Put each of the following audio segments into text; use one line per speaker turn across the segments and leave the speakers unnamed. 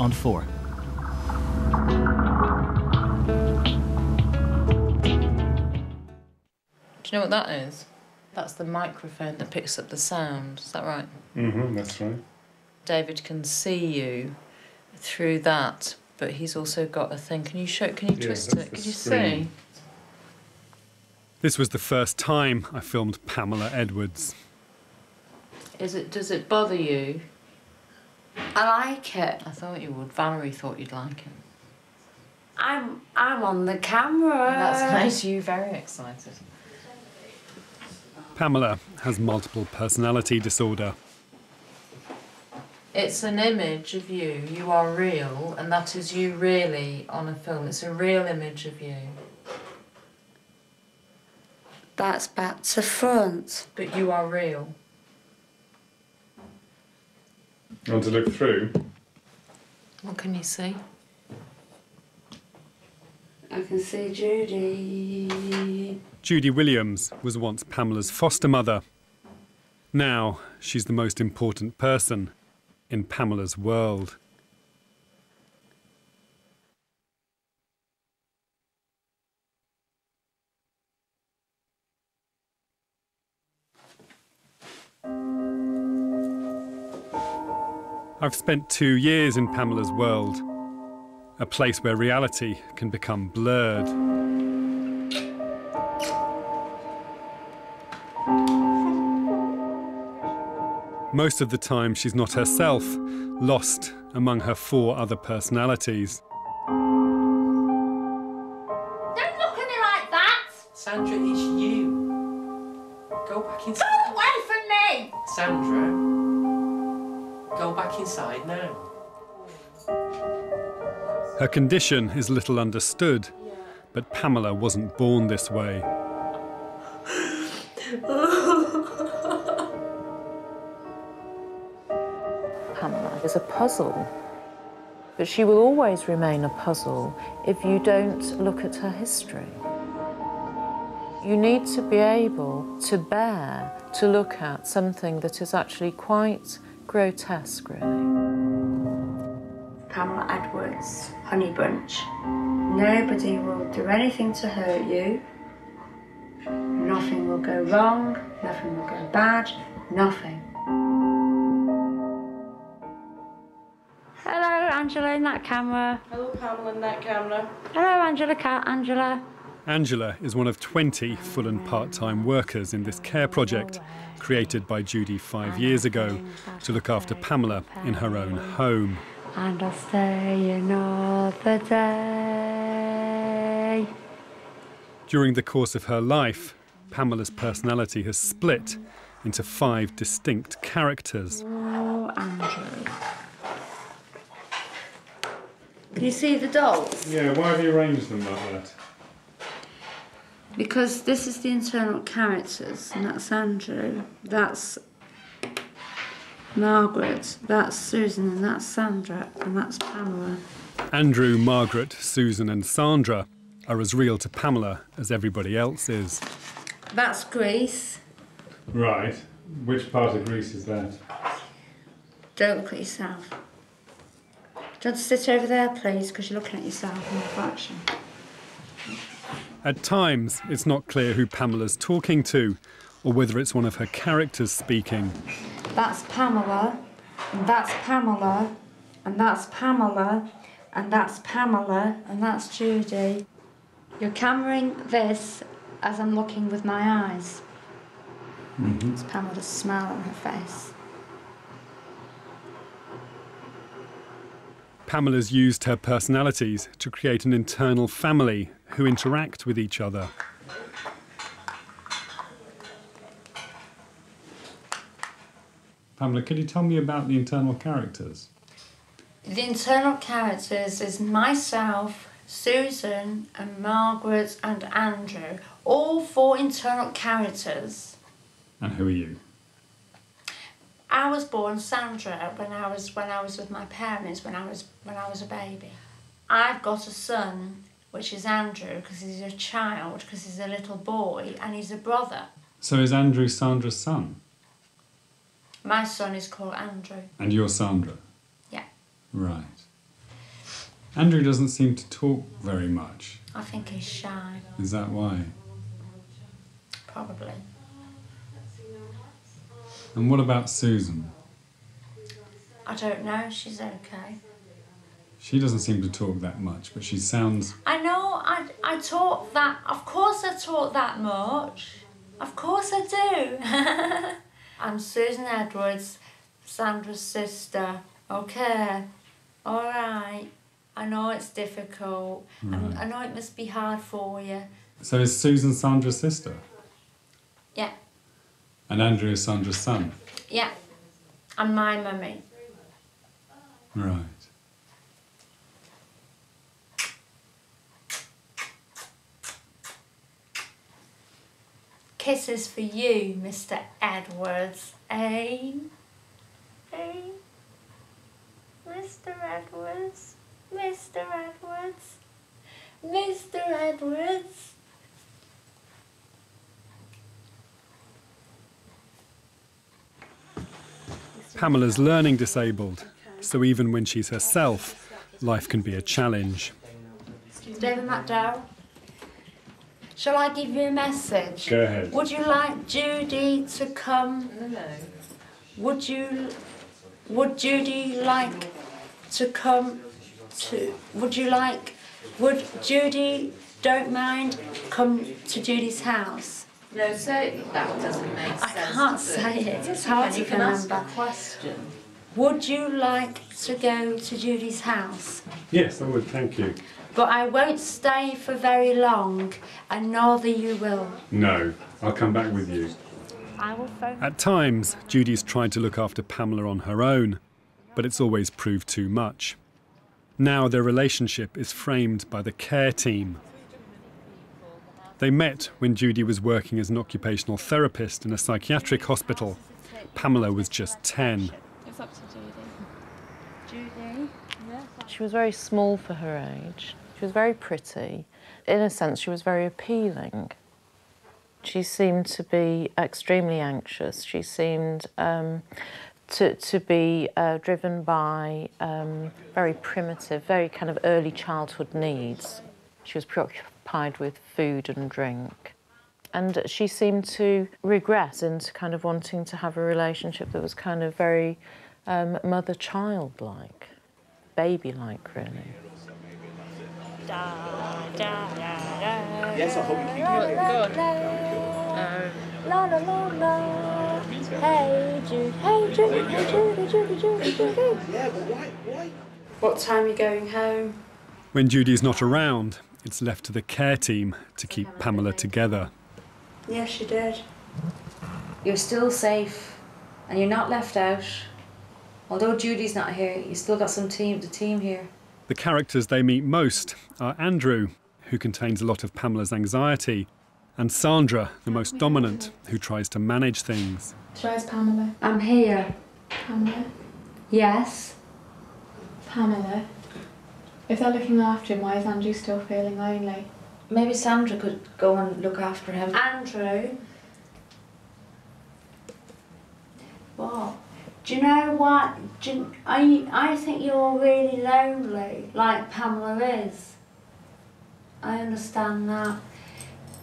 on 4.
Do you know what that is? That's the microphone that picks up the sound. Is that right?
Mm-hmm, that's right.
David can see you through that, but he's also got a thing. Can you show? Can you
Yeah,
twist it? Can you
screen.
see?
This was the first time I filmed Pamela Edwards.
Is it? Does it bother you?
I like it.
I thought you would. Valerie thought you'd like it.
I'm I'm on the camera.
That's made you very excited.
Pamela has multiple personality disorder.
It's an image of you. You are real, and that is you really on a film. It's a real image of you,
That's back to front.
but you are real.
You want to look through?
What can you see?
I can see Judy.
Judy Williams was once Pamela's foster mother. Now she's the most important person in Pamela's world. I've spent two years in Pamela's world, a place where reality can become blurred. Most of the time, she's not herself, lost among her four other personalities.
Don't look at me like that.
Sandra, it's you. Go back inside.
Go away from me.
Sandra, go back inside now.
Her condition is little understood, but Pamela wasn't born this way.
Pamela is a puzzle. But she will always remain a puzzle if you don't look at her history. You need to be able to bear to look at something that is actually quite grotesque, really.
Pamela Edwards, Honey Bunch. Nobody will do anything to hurt you. Nothing will go wrong. Nothing will go bad. Nothing. Hello, Angela, in that camera.
Hello, Pamela, in that camera.
Hello, Angela. Cat, Angela.
Angela is one of 20 full and part time workers in this care project created by Judy five years ago to look after Pamela in her own home.
And I'll stay another day.
During the course of her life, Pamela's personality has split into five distinct characters.
Oh, Andrew. Can you see the dolls?
Yeah, why have you arranged them like that?
Because this is the internal characters, and that's Andrew, that's Margaret, that's Susan, and that's Sandra, and that's Pamela.
Andrew, Margaret, Susan, and Sandra are as real to Pamela as everybody else is.
That's Greece.
Right. Which part of Greece is that?
Don't look at yourself. Don't sit over there, please, because you're looking at yourself in reflection.
At times, it's not clear who Pamela's talking to or whether it's one of her characters speaking.
That's Pamela, and that's Pamela, and that's Pamela, and that's Pamela, and that's Judy. You're cameraing this as I'm looking with my eyes. Mm-hmm. It's Pamela's smile on her face.
Pamela's used her personalities to create an internal family who interact with each other.
Pamela, could you tell me about the internal characters?
The internal characters is myself, Susan, and Margaret, and Andrew. All four internal characters.
And who are you?
I was born Sandra when I was when I was with my parents when I was when I was a baby. I've got a son, which is Andrew, because he's a child, because he's a little boy, and he's a brother.
So is Andrew Sandra's son?
My son is called Andrew.
And you're Sandra?
Yeah.
Right. Andrew doesn't seem to talk very much.
I think he's shy,
Is that why?
probably.
And what about Susan?
I don't know, she's okay.
She doesn't seem to talk that much, but she sounds.
I know I, I talk that, of course I talk that much. Of course I do. I'm Susan Edwards, Sandra's sister. Okay, alright. I know it's difficult. and I know it must be hard for you.
So is Susan Sandra's sister?
Yeah,
And Andrew is Sandra's son?
yeah. And my mummy.
Right.
Kisses for you, Mr. Edwards. Eh? Eh? Mr. Edwards? Mr. Edwards? Mr. Edwards?
Pamela's learning disabled, so even when she's herself, life can be a challenge.
David McDowell? Shall I give you a message?
Go ahead.
Would you like Judy to come? No. Would you, would Judy like to come to, would you like, would Judy, don't mind, come to Judy's house?
No, so that doesn't make sense.
I can't say it, it's hard to
you can ask a
remember.
question.
Would you like to go to Judy's house?
Yes, I would, thank you.
But I won't stay for very long, and neither you will.
No, I'll come back with you.
I will phone.
At times, Judy's tried to look after Pamela on her own, but it's always proved too much. Now their relationship is framed by the care team. They met when Judy was working as an occupational therapist in a psychiatric hospital. Pamela was just 10.
It's up to Judy.
Judy?
She was very small for her age. She was very pretty. In a sense, she was very appealing. She seemed to be extremely anxious. She seemed um, to, to be uh, driven by um, very primitive, very kind of early childhood needs. She was preoccupied with food and drink. And she seemed to regress into kind of wanting to have a relationship that was kind of very um, mother child like, baby like, really.
Yes, I hope you keep
Good.
La la la la. Hey Jude, hey Jude, hey Judy, Judy, Judy, Judy.
Yeah, but why? Why?
What time are you going home?
When Judy's not around, it's left to the care team to keep Pamela together.
Yes, you did. You're still safe, and you're not left out. Although Judy's not here, you still got some team, the team here.
The characters they meet most are Andrew, who contains a lot of Pamela's anxiety, and Sandra, the most dominant, who tries to manage things.
Where's Pamela?
I'm here.
Pamela?
Yes.
Pamela? If they're looking after him, why is Andrew still feeling lonely?
Maybe Sandra could go and look after him.
Andrew. What? Do you know what? You, I, I think you're really lonely, like Pamela is. I understand that.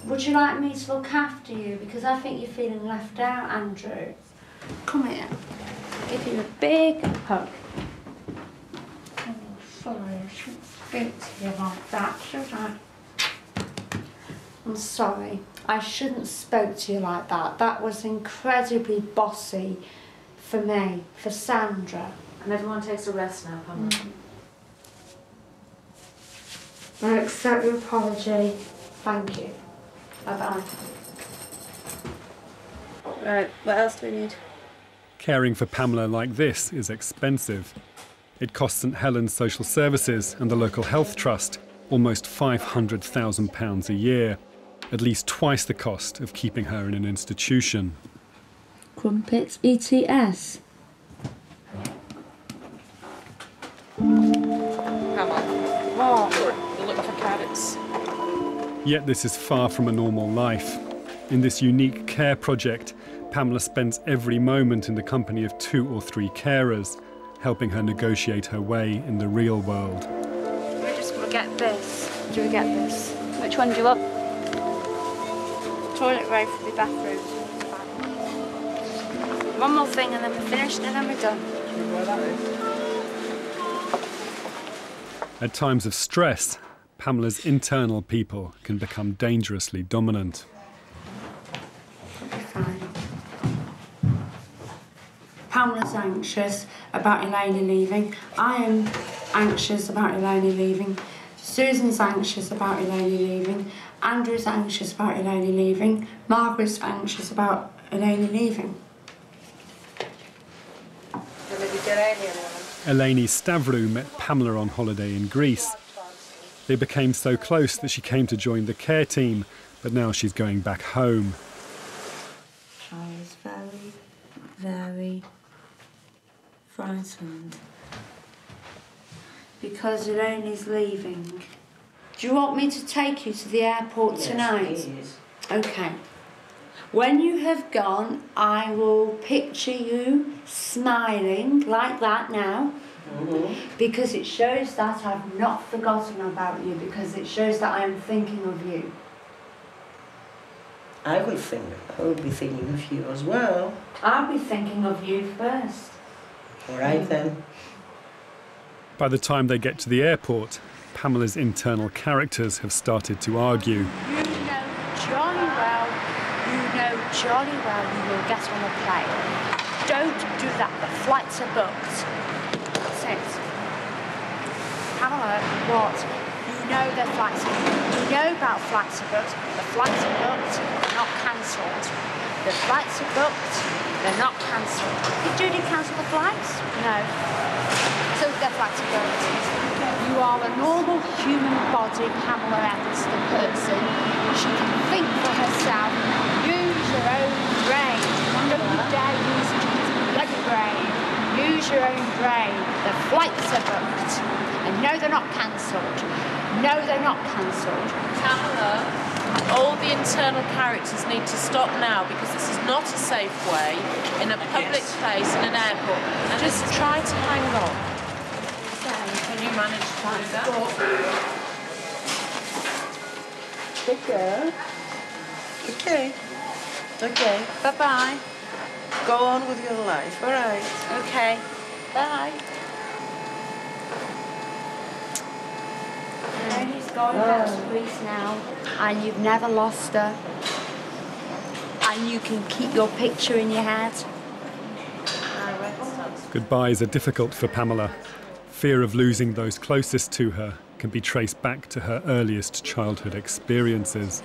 Would you like me to look after you? Because I think you're feeling left out, Andrew. Come here. Give you a big hug. Oh, sorry, I shouldn't speak to you like that, should I? I'm sorry. I shouldn't spoke to you like that. That was incredibly bossy for me, for Sandra.
And everyone takes a rest now, Pamela. Mm.
I accept your apology. Thank you. Bye bye.
Right, what else do we need?
Caring for Pamela like this is expensive. It costs St Helens Social Services and the local health trust almost £500,000 a year, at least twice the cost of keeping her in an institution.
Crumpets ETS.
Pamela. You're oh. looking for carrots.
Yet this is far from a normal life. In this unique care project, Pamela spends every moment in the company of two or three carers, helping her negotiate her way in the real world.
We just want to get this? Do we get this?
Which one do you want?
Toilet roll for the bathroom. One more thing and then we're finished and then we're done.
At times of stress, Pamela's internal people can become dangerously dominant.
Pamela's anxious about Elena leaving. I am anxious about Elena leaving. Susan's anxious about Elena leaving. Andrew's anxious about Elena leaving. Margaret's anxious about Elena leaving.
Eleni Stavrou met Pamela on holiday in Greece. They became so close that she came to join the care team, but now she's going back home.
I was very, very frightened because Elena's leaving. Do you want me to take you to the airport tonight? Please. Okay. When you have gone, I will picture you smiling like that now. Mm-hmm. Because it shows that I've not forgotten about you, because it shows that I am thinking of you.
I will think. I will be thinking of you as well.
I'll be thinking of you first.
All right then.
By the time they get to the airport, Pamela's internal characters have started to argue.
You know jolly well, you jolly well you will get on a plane. Don't do that, the flights are booked. Sit. Pamela, what? You know the flights are booked. You know about flights are booked. The flights are booked, they're not cancelled. The flights are booked, they're not cancelled. Did Judy cancel the flights? No. So the flights are booked. You are a normal human body, Pamela Evans, the person. She can think for herself. Use your own brain. Don't you dare use Judy's bloody brain. Use your own brain. The flights are booked. And no, they're not cancelled. No, they're not cancelled.
Pamela, all the internal characters need to stop now because this is not a safe way in a public place in an airport. And just try to hang on. Can you manage to do that?
Good girl. Okay.
Okay, bye bye.
Go on with your life. All right.
Okay, bye.
Tony's gone back to oh. Greece now, and you've never lost her. And you can keep your picture in your head.
Goodbyes are difficult for Pamela. Fear of losing those closest to her can be traced back to her earliest childhood experiences.